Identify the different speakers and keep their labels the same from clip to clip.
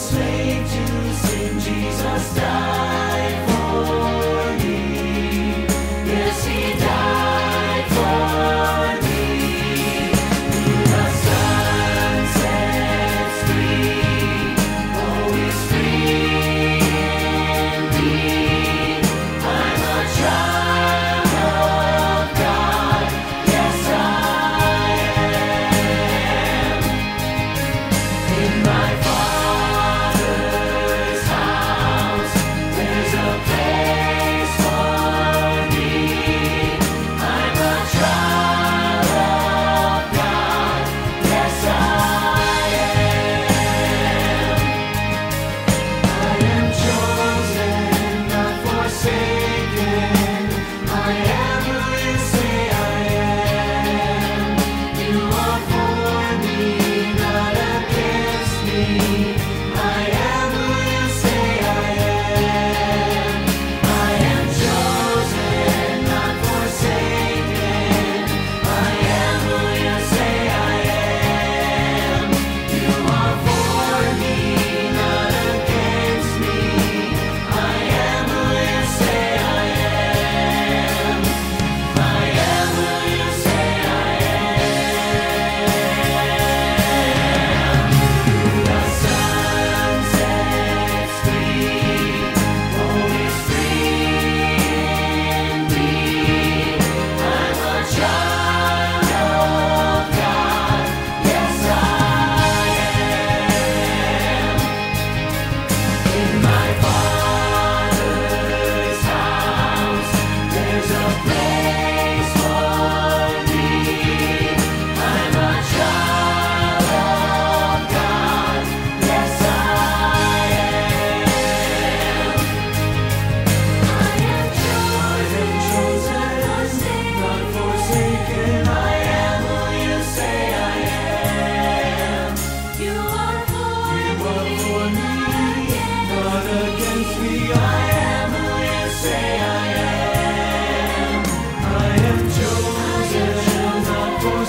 Speaker 1: say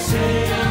Speaker 1: say